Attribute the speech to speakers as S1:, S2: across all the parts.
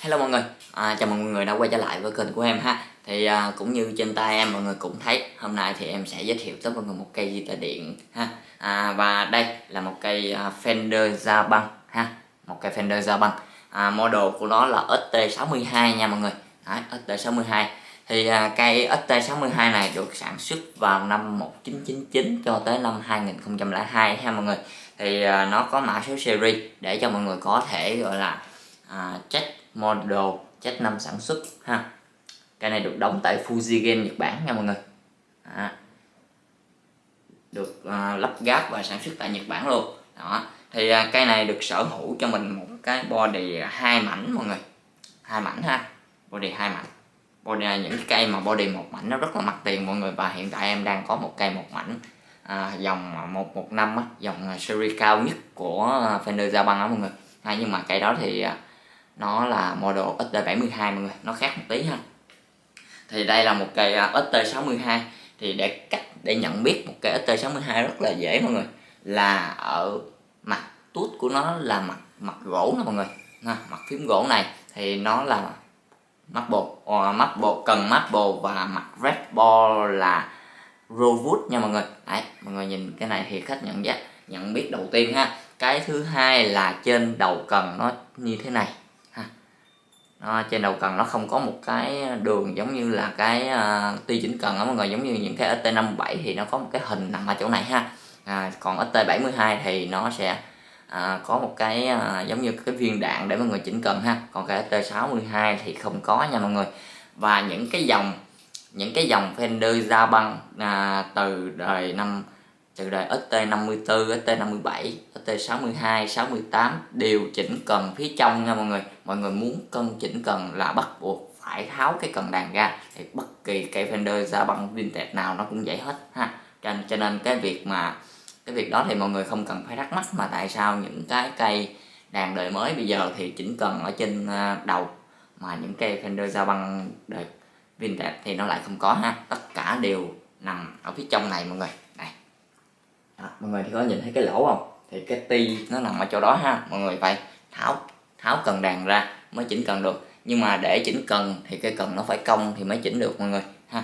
S1: Hello mọi người, à, chào mừng mọi người đã quay trở lại với kênh của em ha. Thì à, cũng như trên tay em mọi người cũng thấy Hôm nay thì em sẽ giới thiệu tới mọi người một cây guitar điện ha. À, Và đây là một cây à, Fender Zaban ha. Một cây Fender Zaban à, Model của nó là ST62 nha mọi người. Đấy, ST62 Thì à, cây ST62 này được sản xuất vào năm 1999 cho tới năm 2002 ha mọi người. Thì à, nó có mã số series để cho mọi người có thể gọi là à, check model check năm sản xuất ha. Cái này được đóng tại Fuji Game Nhật Bản nha mọi người. Đó. được uh, lắp ráp và sản xuất tại Nhật Bản luôn. Đó. Thì à, uh, cây này được sở hữu cho mình một cái body hai mảnh mọi người. Hai mảnh ha. Body hai mảnh. Body à, những cái cây mà body một mảnh nó rất là mặt tiền mọi người. Và hiện tại em đang có một cây một mảnh à, dòng một một năm á, dòng series cao nhất của Fender Japan á mọi người. À, nhưng mà cây đó thì nó là model XT72 mọi người nó khác một tí ha. Thì đây là một cây à, XT62 thì để cách để nhận biết một cây XT62 rất là dễ mọi người là ở mặt tút của nó là mặt mặt gỗ nè mọi người. Ha, mặt phím gỗ này thì nó là maple mắt ờ, maple cần maple và mặt red ball là rosewood nha mọi người. Đấy mọi người nhìn cái này thì khách nhận giác nhận biết đầu tiên ha. Cái thứ hai là trên đầu cần nó như thế này nó trên đầu cần nó không có một cái đường giống như là cái uh, ti chỉnh cần đó mọi người. Giống như những cái ST57 thì nó có một cái hình nằm ở chỗ này ha. À, còn ST72 thì nó sẽ à, có một cái à, giống như cái viên đạn để mọi người chỉnh cần ha. Còn cái ST62 thì không có nha mọi người. Và những cái dòng những cái dòng Fender da băng à, từ đời năm từ đời ST54, ST57, ST62, 68 điều chỉnh cần phía trong nha mọi người. Mọi người muốn cân chỉnh cần là bắt buộc phải tháo cái cần đàn ra thì bất kỳ cây Fender ra băng vintage nào nó cũng vậy hết ha. Cho, cho nên cái việc mà cái việc đó thì mọi người không cần phải thắc mắc mà tại sao những cái cây đàn đời mới bây giờ thì chỉnh cần ở trên à, đầu mà những cây Fender ra băng đời vintage thì nó lại không có ha. Tất cả đều nằm ở phía trong này mọi người đó, mọi người thì có nhìn thấy cái lỗ không? Thì cái ti nó nằm ở chỗ đó ha. Mọi người phải tháo tháo cần đàn ra mới chỉnh cần được. Nhưng mà để chỉnh cần thì cái cần nó phải cong thì mới chỉnh được mọi người ha.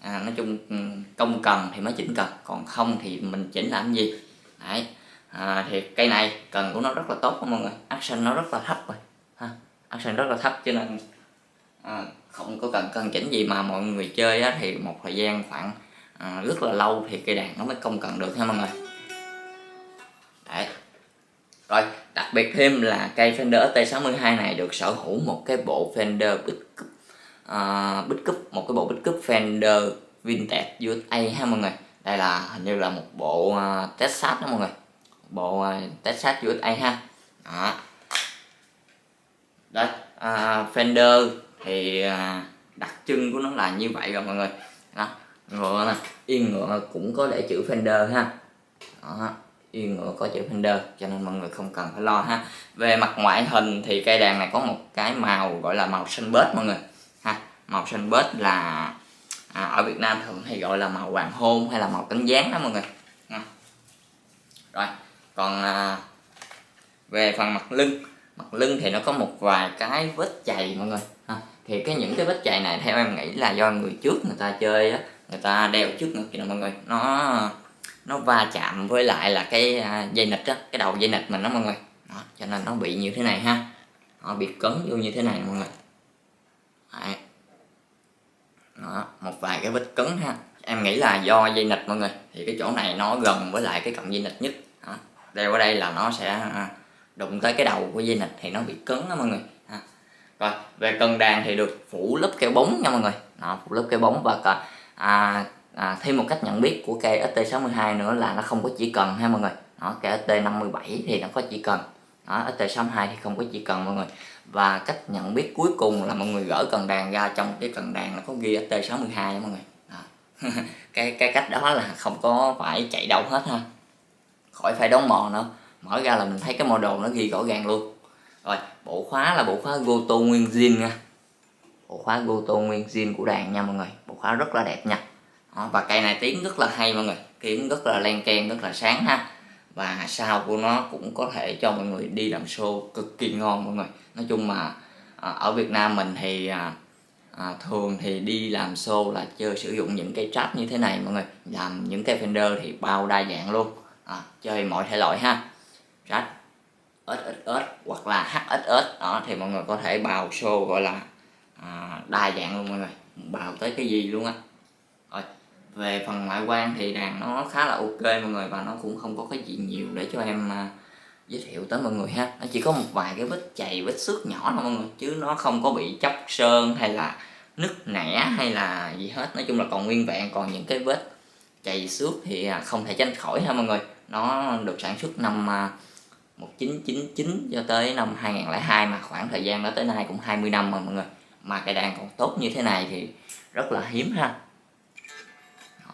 S1: À, nói chung ừ, cong công cần thì mới chỉnh cần. Còn không thì mình chỉnh làm gì? Đấy. À, thì cây này cần của nó rất là tốt mọi người. Action nó rất là thấp rồi ha. Action rất là thấp cho nên à, không có cần cần chỉnh gì mà mọi người chơi á, thì một thời gian khoảng à, rất là lâu thì cây đàn nó mới công cần được ha mọi người. Đấy. Rồi đặc biệt thêm là cây Fender ST62 này được sở hữu một cái bộ Fender bích cúp uh, à, bích cúp một cái bộ bích cúp Fender Vintage USA ha mọi người. Đây là hình như là một bộ uh, Texas đó mọi người. Bộ uh, Texas USA ha. Đó. Đấy uh, Fender thì uh, đặc trưng của nó là như vậy rồi mọi người ngựa nè yên ngựa cũng có để chữ Fender ha đó yên ngựa có chữ Fender cho nên mọi người không cần phải lo ha về mặt ngoại hình thì cây đàn này có một cái màu gọi là màu xanh bết mọi người ha màu xanh bết là à, ở Việt Nam thường hay gọi là màu hoàng hôn hay là màu cánh gián đó mọi người ha. rồi còn à, về phần mặt lưng mặt lưng thì nó có một vài cái vết chày mọi người ha. thì cái những cái vết chày này theo em nghĩ là do người trước người ta chơi á người ta đeo trước ngực kìa mọi người. Nó nó va chạm với lại là cái à, dây nịch á cái đầu dây nịch mình đó mọi người. Đó, cho nên nó bị như thế này ha. Nó bị cấn vô như thế này mọi người. Đấy. đó, một vài cái vết cấn ha. Em nghĩ là do dây nịch mọi người. Thì cái chỗ này nó gần với lại cái cọng dây nịch nhất. Đó. đeo ở đây là nó sẽ à, đụng tới cái đầu của dây nịch thì nó bị cấn đó mọi người. Ha. rồi về cần đàn thì được phủ lớp keo bóng nha mọi người. Đó, phủ lớp keo bóng và cả à, à, thêm một cách nhận biết của cây ST62 nữa là nó không có chỉ cần ha mọi người. Đó cây ST57 thì nó có chỉ cần. Đó, ST62 thì không có chỉ cần mọi người. Và cách nhận biết cuối cùng là mọi người gỡ cần đàn ra trong cái cần đàn nó có ghi ST62 mọi người. Đó. cái cái cách đó là không có phải chạy đâu hết ha. Khỏi phải đóng mò nữa. Mở ra là mình thấy cái model nó ghi rõ ràng luôn. Rồi bộ khóa là bộ khóa Goto nguyên zin nha bộ khóa Goto nguyên zin của đàn nha mọi người. Bộ khóa rất là đẹp nha. Đó, và cây này tiếng rất là hay mọi người. Tiếng rất là len ken rất là sáng ha. Và sau của nó cũng có thể cho mọi người đi làm show cực kỳ ngon mọi người. Nói chung mà à, ở Việt Nam mình thì à, à, thường thì đi làm show là chơi sử dụng những cái trap như thế này mọi người. Làm những cái Fender thì bao đa dạng luôn. À, chơi mọi thể loại ha. Trap SSS hoặc là HSS đó thì mọi người có thể bào show gọi là à, đa dạng luôn mọi người. Bào tới cái gì luôn á. Rồi về phần ngoại quan thì đàn nó khá là ok mọi người và nó cũng không có cái gì nhiều để cho em à, giới thiệu tới mọi người ha. Nó chỉ có một vài cái vết chày vết xước nhỏ thôi mọi người chứ nó không có bị chóc sơn hay là nứt nẻ hay là gì hết. Nói chung là còn nguyên vẹn còn những cái vết chày xước thì à, không thể tránh khỏi ha mọi người. Nó được sản xuất năm à, 1999 cho tới năm 2002 mà khoảng thời gian đó tới nay cũng 20 năm rồi mọi người mà cái đàn còn tốt như thế này thì rất là hiếm ha.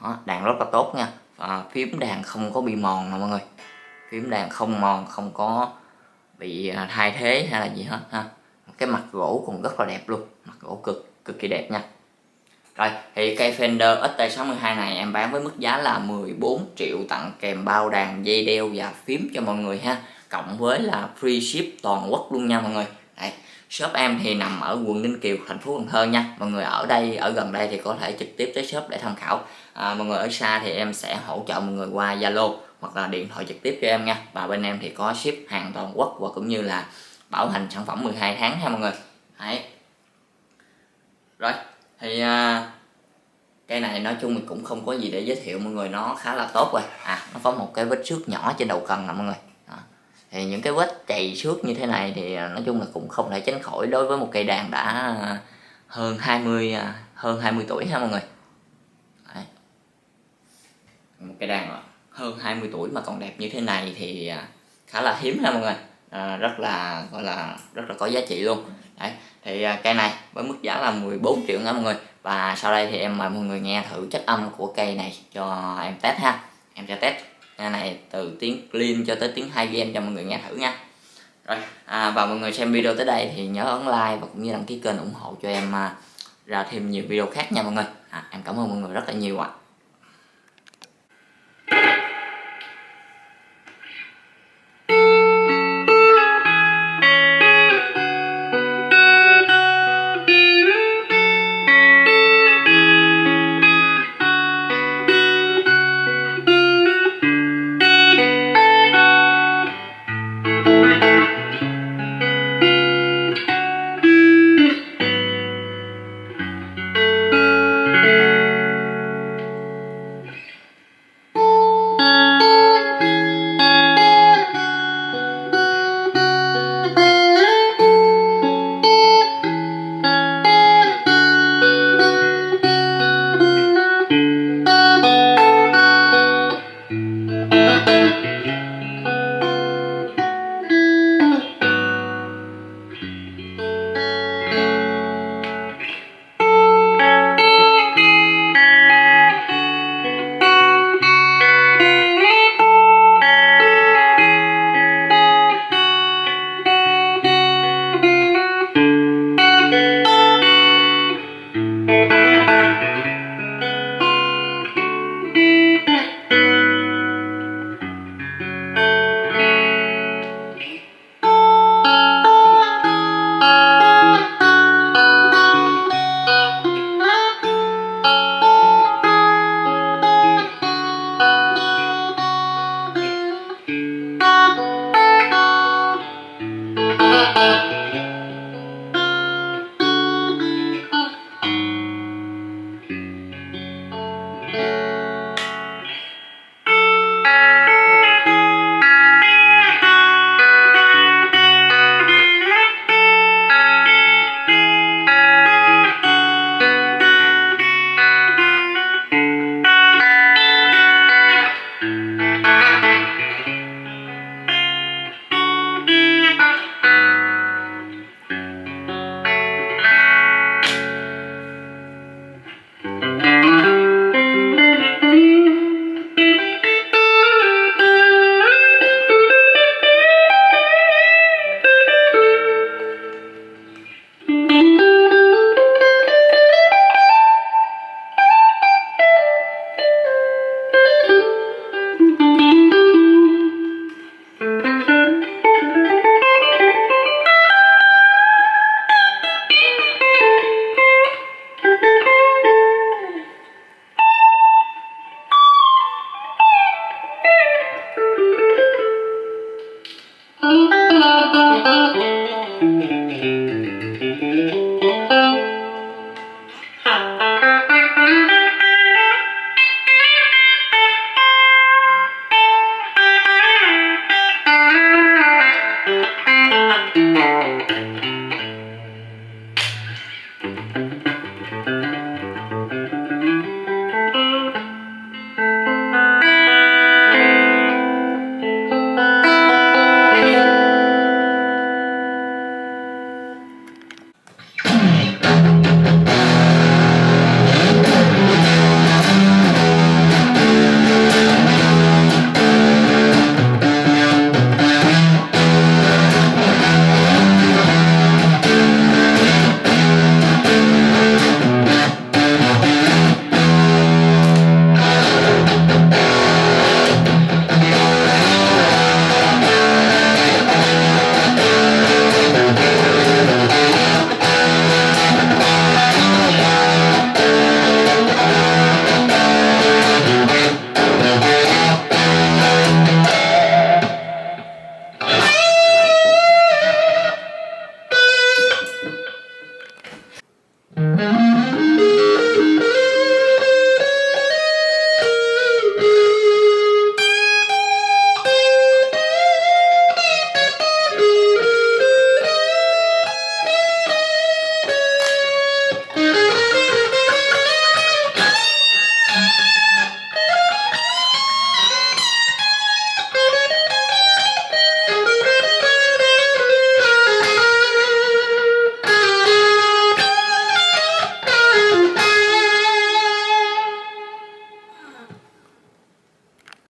S1: Đó, đàn rất là tốt nha. À, phím đàn không có bị mòn nè mọi người. Phím đàn không mòn không có bị à, thay thế hay là gì hết ha. Cái mặt gỗ cũng rất là đẹp luôn. Mặt gỗ cực cực kỳ đẹp nha. Rồi thì cây Fender ST62 này em bán với mức giá là 14 triệu tặng kèm bao đàn dây đeo và phím cho mọi người ha. Cộng với là free ship toàn quốc luôn nha mọi người. Đấy shop em thì nằm ở quận Ninh Kiều thành phố Cần Thơ nha. Mọi người ở đây ở gần đây thì có thể trực tiếp tới shop để tham khảo. À, mọi người ở xa thì em sẽ hỗ trợ mọi người qua Zalo hoặc là điện thoại trực tiếp cho em nha. Và bên em thì có ship hàng toàn quốc và cũng như là bảo hành sản phẩm 12 tháng ha mọi người. Đấy. rồi thì à, cái này nói chung mình cũng không có gì để giới thiệu mọi người. Nó khá là tốt rồi. À nó có một cái vết xước nhỏ trên đầu cần nè mọi người thì những cái vết chày xước như thế này thì à, nói chung là cũng không thể tránh khỏi đối với một cây đàn đã à, hơn 20 à, hơn 20 tuổi ha mọi người? Đấy. một cây đàn hơn 20 tuổi mà còn đẹp như thế này thì khá là hiếm ha mọi người. À, rất là gọi là rất là có giá trị luôn. Đấy thì cây này với mức giá là 14 triệu nha mọi người. Và sau đây thì em mời mọi người nghe thử chất âm của cây này cho em test ha. Em sẽ test này từ tiếng clean cho tới tiếng high game cho mọi người nghe thử nha rồi à, và mọi người xem video tới đây thì nhớ ấn like và cũng như đăng ký kênh ủng hộ cho em à, ra thêm nhiều video khác nha mọi người à, em cảm ơn mọi người rất là nhiều ạ à.